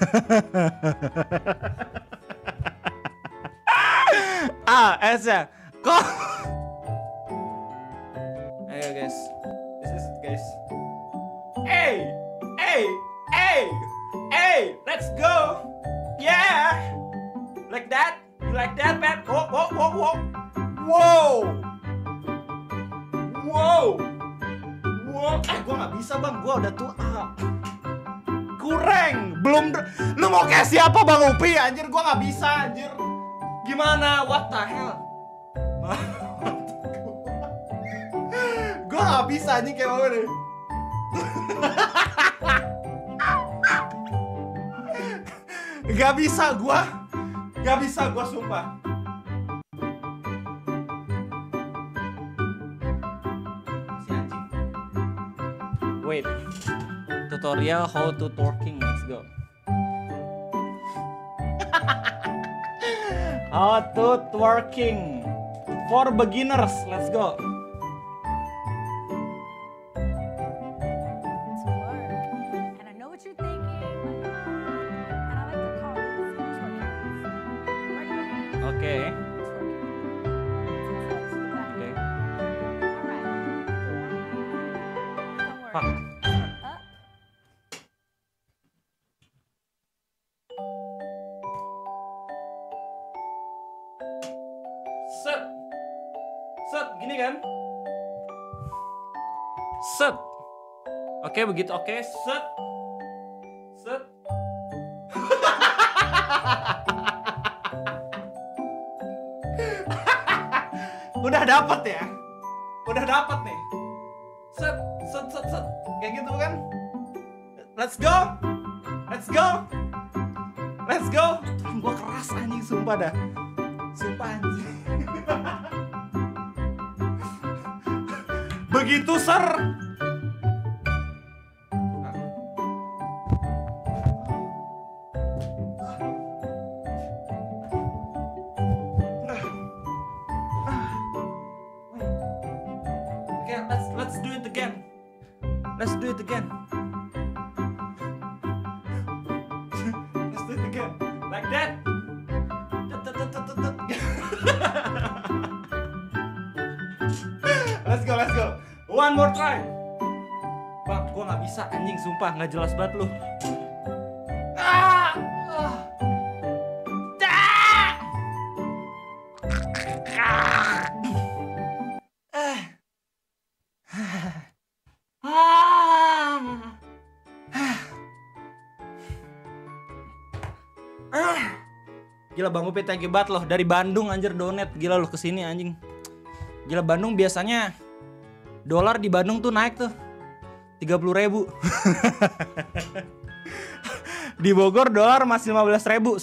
ah, ya. Kok? Ayo guys. This is it guys. Hey, hey, hey, hey, let's go. Yeah. Like that. You like that, man? Whoa, whoa, whoa, whoa. Wow. Wow. Wow. Eh, gua nggak bisa bang. Gua udah tua. Kurang. Belum. Lu mau kayak siapa bang Upi? Anjir, gua nggak bisa anjir. Gimana? What the hell? gua nggak bisa anjing kayak mau nih. Gak bisa gua. Gak bisa gua sumpah. Wait. Tutorial how to twerking. Let's go. how to twerking. For beginners. Let's go. to Set. Set, gini kan? Set. Oke, begitu oke. Set. Set. Udah dapat ya? Udah dapat nih. Set, set, set, set. Kayak gitu kan? Let's go. Let's go. Let's go. Gua keras anjing sumpah dah. Sumpah anjing. Begitu ser. Okay, let's let's do it again. Let's do it again. let's do it again. Like that. One more try. Bang, gua nggak bisa anjing sumpah nggak jelas banget lu. Ah! Ah! Gila Bang Upi thank you banget loh dari Bandung anjir donet gila loh ke sini anjing. Gila Bandung biasanya dolar di Bandung tuh naik tuh 30 ribu. di Bogor dolar masih 15 ribu.